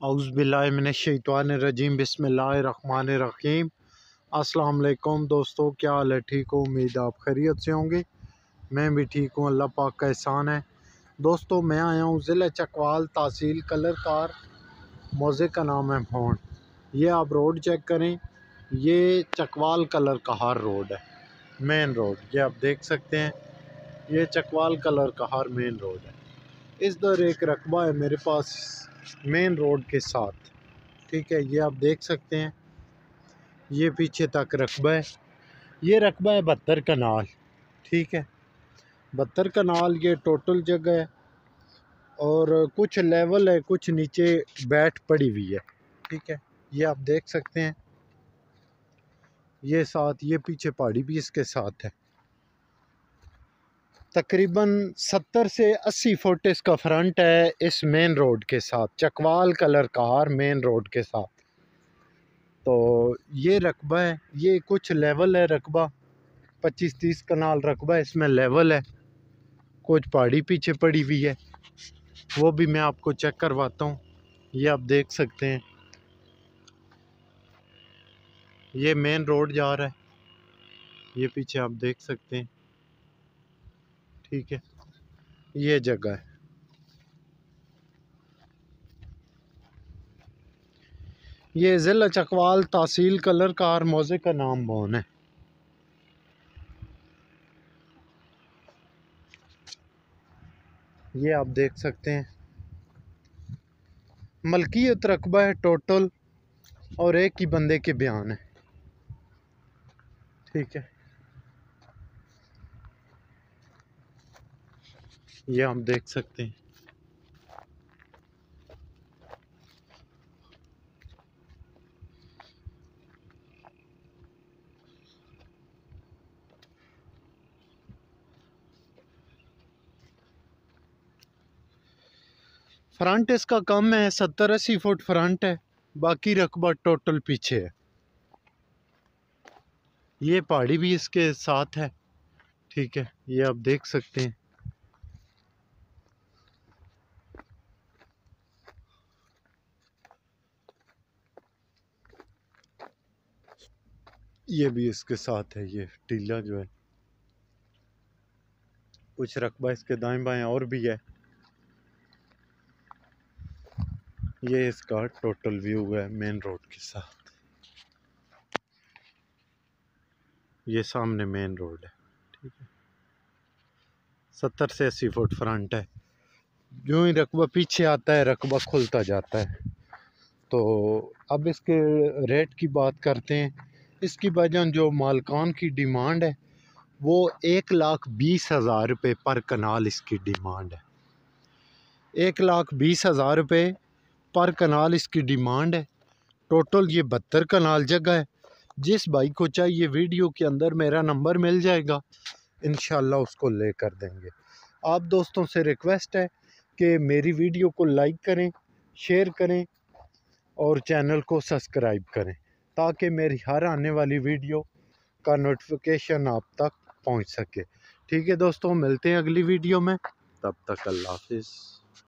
अउज़बिल्लिमिनशैतवानरजीम अस्सलाम वालेकुम दोस्तों, क्या हाल है? ठीक हो? उम्मीद आप खैरियत से होंगे। मैं भी ठीक हूँ, अल्लाह पाक का एहसान है। दोस्तों, मैं आया हूँ ज़िला चकवाल तहसील कलर कार मौज़े का नाम है भोंड ये आप रोड चेक करें। ये चकवाल कलर का कहार रोड है, मेन रोड। ये आप देख सकते हैं। ये चकवाल कलर का कहार मेन रोड है। इस दर एक रकबा है मेरे पास मेन रोड के साथ। ठीक है, ये आप देख सकते हैं। ये पीछे तक रकबा है। ये रकबा है बहत्तर कनाल। ठीक है बहत्तर कनाल ये टोटल जगह है और कुछ लेवल है, कुछ नीचे बैठ पड़ी हुई है। ठीक है, ये आप देख सकते हैं। ये साथ, ये पीछे पहाड़ी भी इसके साथ है। तकरीबन 70 से 80 फुट इसका फ्रंट है इस मेन रोड के साथ, चकवाल कलर कार मेन रोड के साथ। तो ये रकबा है, ये कुछ लेवल है रकबा 25-30 कनाल रकबा इसमें लेवल है, कुछ पहाड़ी पीछे पड़ी हुई है, वो भी मैं आपको चेक करवाता हूँ, ये आप देख सकते हैं। ये मेन रोड जा रहा है, ये पीछे आप देख सकते हैं। ठीक है। ये जगह है। ये ज़िला चकवाल तहसील कलर कार मौजे का नाम बोन है। ये आप देख सकते हैं। मलकियत रकबा है टोटल और एक ही बंदे के बयान है। ठीक है। ये हम देख सकते हैं। फ्रंट इसका कम है, सत्तर अस्सी फुट फ्रंट है, बाकी रकबा टोटल पीछे है। ये पहाड़ी भी इसके साथ है, ठीक है, ये आप देख सकते हैं। ये भी इसके साथ है, ये टीला जो है। कुछ रकबा इसके दाएँ बाएँ और भी है। ये इसका टोटल व्यू है मेन रोड के साथ। ये सामने मेन रोड है, ठीक है। सत्तर से अस्सी फुट फ्रंट है। जो ही रकबा पीछे आता है, रकबा खुलता जाता है। तो अब इसके रेट की बात करते हैं। इसकी वजह जो मालकान की डिमांड है, वो एक लाख बीस हज़ार रुपये पर कनाल इसकी डिमांड है। एक लाख बीस हज़ार रुपये पर कनाल इसकी डिमांड है। टोटल ये बहत्तर कनाल जगह है। जिस भाई को चाहिए वीडियो के अंदर मेरा नंबर मिल जाएगा इन उसको ले कर देंगे। आप दोस्तों से रिक्वेस्ट है कि मेरी वीडियो को लाइक करें, शेयर करें और चैनल को सब्सक्राइब करें। ताकि मेरी हर आने वाली वीडियो का नोटिफिकेशन आप तक पहुँच सके। ठीक है दोस्तों, मिलते हैं अगली वीडियो में। तब तक अल्लाह हाफिज़।